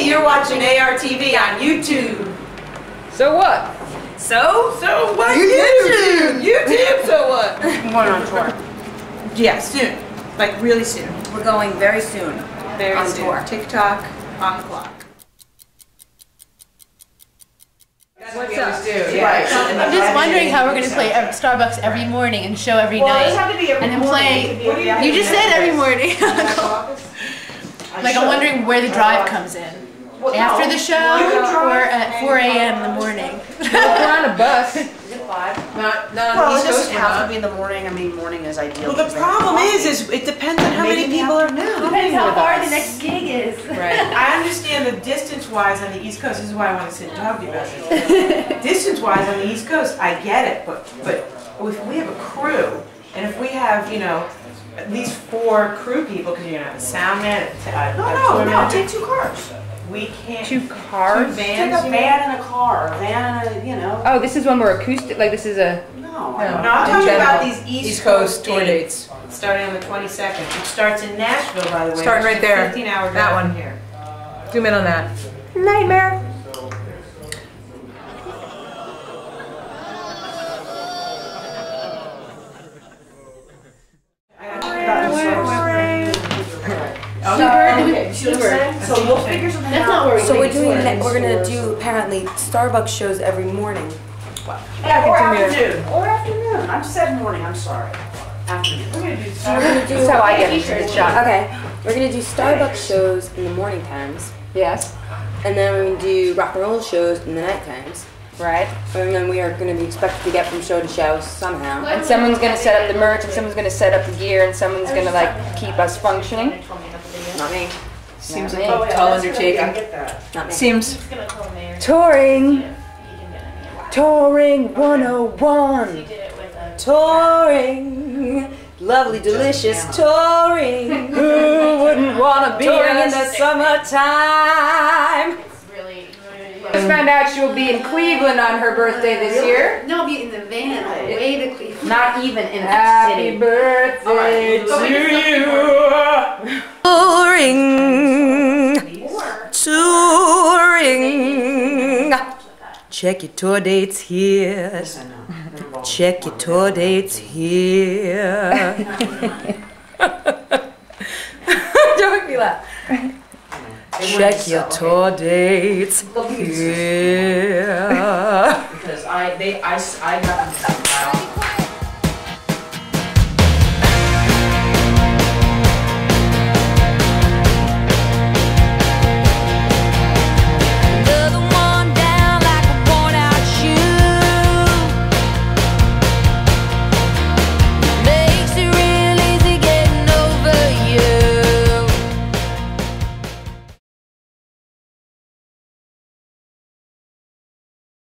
Hey, you're watching ARTV on YouTube. So what? So? So what? YouTube! YouTube, so what? I'm going on tour. Yeah, soon. Like really soon. We're going very soon. Very On soon. tour. TikTok on the clock. That's what we always do. Right. I'm just uh, wondering how we're gonna play at Starbucks every morning and show every night. And then play, you just said every morning. Like I'm wondering where the drive comes in. After the show or at 4 uh, a.m. in the morning? We're on a bus. Not, not Well, on it the East Coast, doesn't we're have to be in the morning. I mean, morning is ideal. Well, the because they have problem is, is it depends on how many Maybe people are afternoon. Depends how far the next gig is. Right. I understand the distance-wise on the East Coast, this is why I want to sit and talk to you about this. Distance-wise on the East Coast, I get it, but, but if we have a crew, and if we have, you know, at least four crew people, because you're gonna have a sound man, a- a No, a no, no. Take two cars. We can't. Two cars? Two Take vans, a you mean? van and a car. A van and a, you know. Oh, this is when we're acoustic. Like this is a. No, I don't No, I'm In talking about these East Coast tour dates, starting on the twenty-second, which starts in Nashville, by the way. Starting right there. Fifteen-hour That one. here. Zoom in on that. Nightmare. Okay, See what I'm saying? So we'll figure something That's out. not where we So we're doing, it's ne- we're gonna do apparently Starbucks shows every morning. Yeah, or afternoon. Or afternoon. I'm said morning. I'm sorry. Afternoon. We're gonna do. So we're gonna do. That's how I get into this shot. Okay, we're gonna do Starbucks shows in the morning times, Yes. and then we're gonna do rock and roll shows in the night times. Right. And then we are gonna be expected to get from show to show somehow. And someone's gonna set up the merch, and someone's gonna set up the gear, and someone's gonna like keep us functioning. Not me. Seems Not like a Oh, tall that's a good idea. Undertaking. get that. Not me. Seems. Touring. Touring 101. Touring, lovely, delicious touring. Who wouldn't wanna be Touring in the summertime. Just found out she'll be in Cleveland on her birthday this year. No, be in the van all the way to Cleveland. Not even in the city. Happy city. birthday Alright. to you. Check your tour dates here. Check your tour dates here. Don't make me laugh. Check your tour dates here. Because I, they, I, I got them.